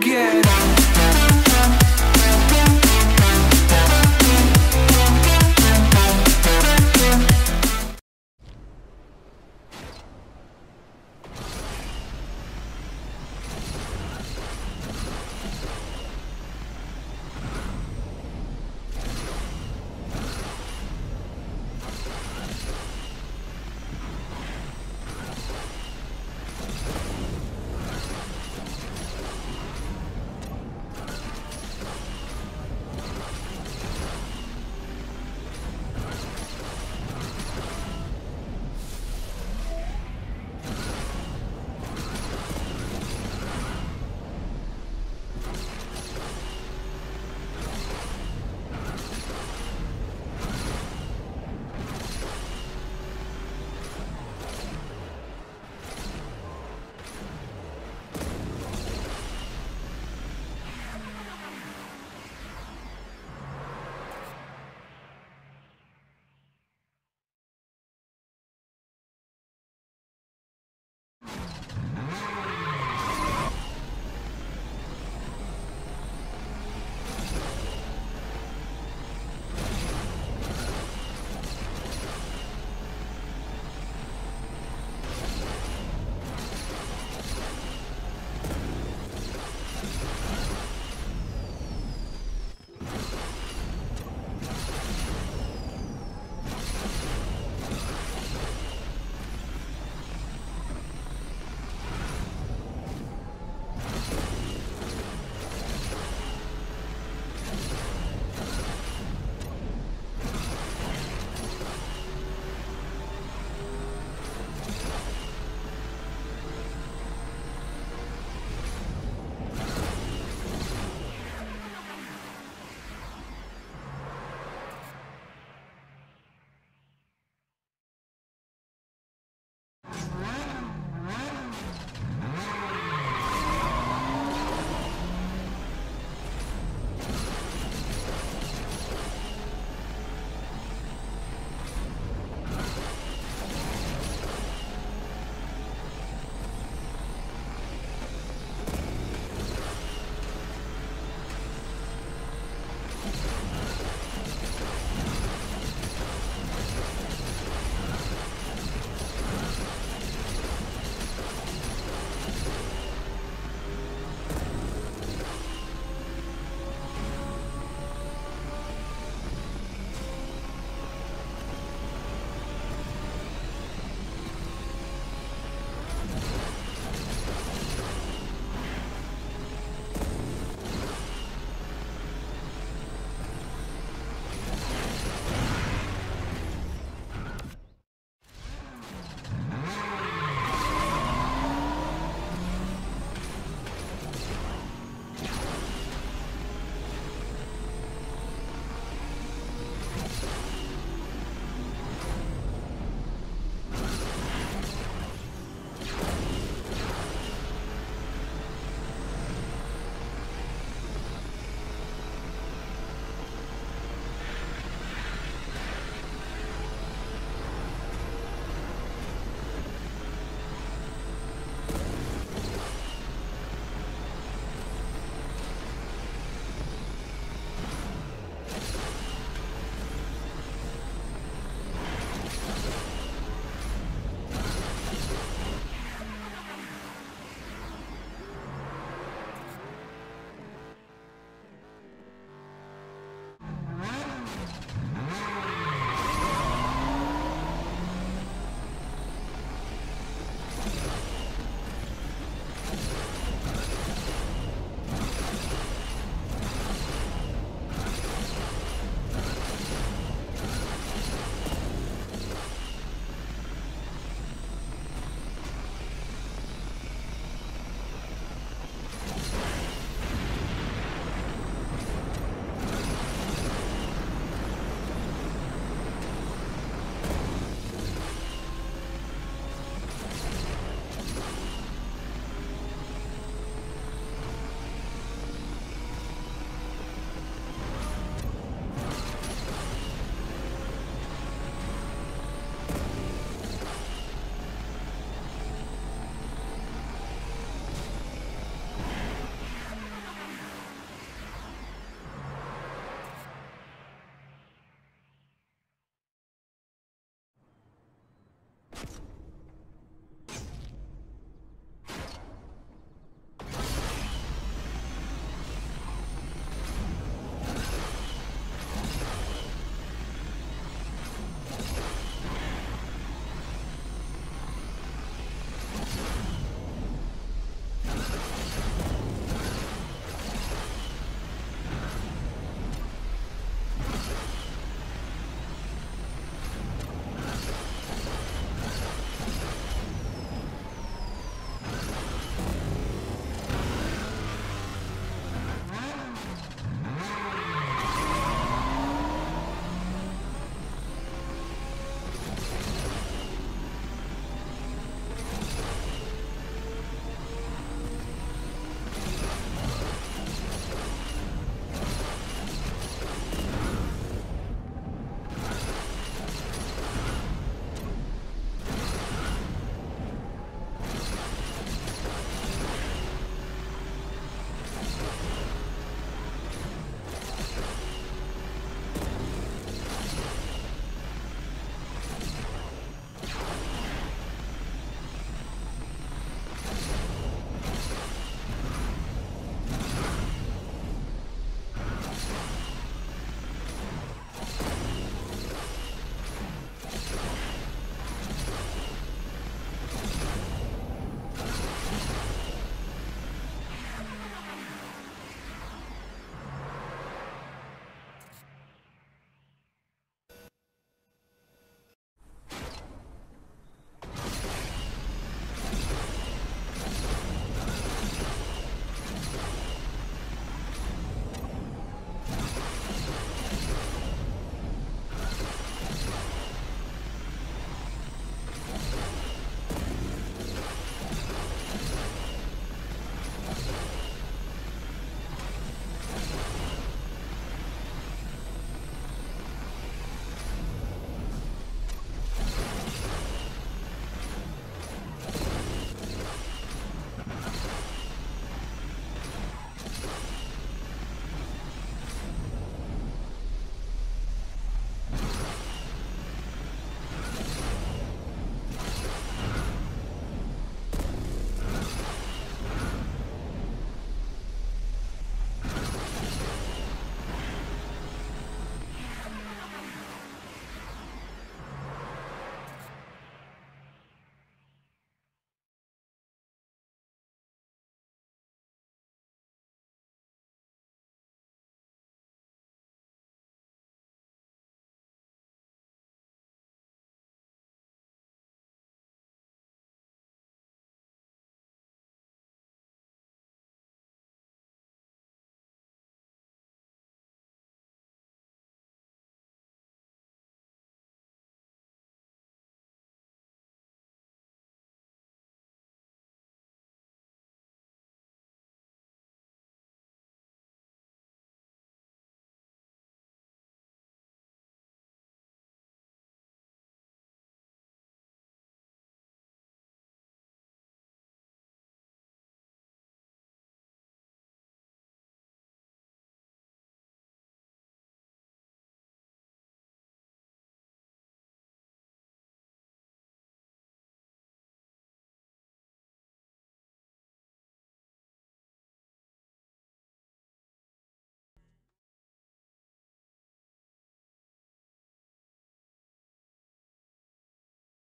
again.